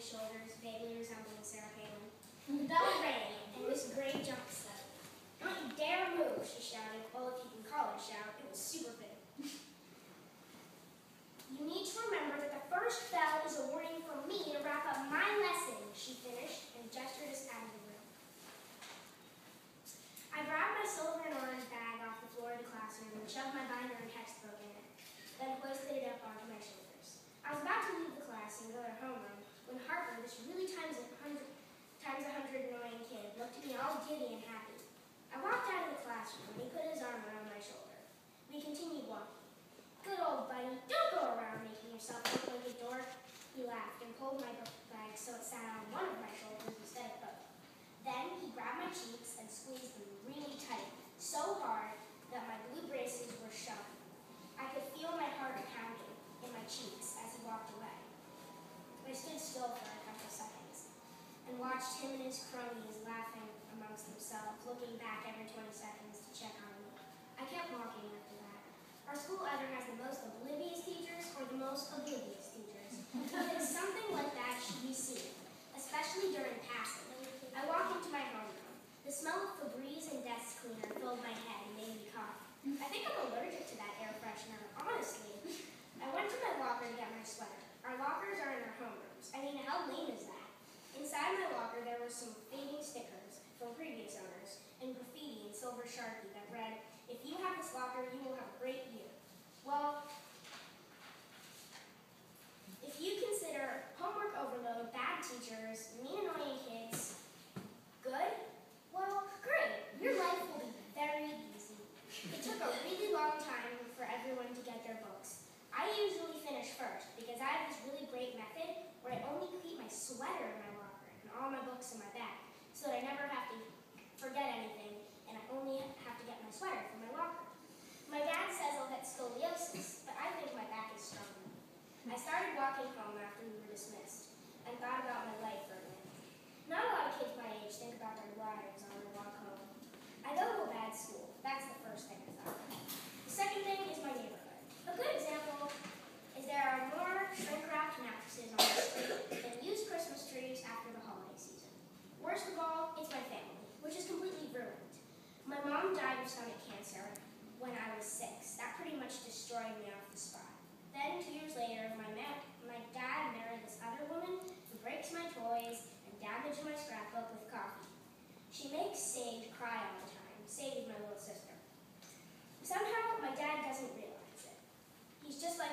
shoulders, vaguely resembling Sarah Palin. The bell rang, and Miss Gray jumped suddenly. Don't you dare move, she shouted. Well, if you can call it shout, it was super big. You need to remember that the first bell is a warning for me to wrap up my lesson, she finished, and gestured us out of the room. I grabbed my silver and orange bag off the floor of the classroom and shoved my binder and textbook in it, then hoisted it up onto my shoulders. I was about to leave the class and go to homeroom when Harper, this really times a hundred, times a hundred annoying kid, looked at me all giddy and happy. I walked out of the classroom and he put his arm around my shoulder. We continued walking. Good old buddy, don't go around making yourself look like a dork. He laughed and pulled my book bag so it sat on one of my shoulders instead of both. Then he grabbed my cheeks and squeezed them really tight, so hard that my blue braces were showing. I could feel my heart pounding in my cheeks as he walked away. I stood still for a couple seconds and watched him and his cronies laughing amongst themselves, looking back every 20 seconds to check on me. I kept walking after that. Our school either has the most oblivious teachers or the most oblivious teachers. Because something like that should be seen, especially during passing. I walked into my homeroom. The smell of Febreze and desk cleaner filled my head and made me cough. I think I'm allergic to that air freshener, honestly. I went to my locker to get my sweater. Our lockers are in our homerooms. I mean, how lame is that? Inside my locker, there were some fading stickers from previous owners and graffiti in silver sharpie that read, if you have this locker, you will have a great year. Well, if you consider homework overload, bad teachers, mean annoying kids, good, well, great. Your life will be very easy. It took a really long time for everyone to get their books. I usually finish first because I have this really great method where I only keep my sweater in my all my books in my bag so that I never have to forget anything and I only have to get my sweater from my locker. My dad says I'll get scoliosis, but I think my back is strong. I started walking home after we were dismissed and thought about cry all the time. Sadie's my little sister. Somehow, my dad doesn't realize it. He's just like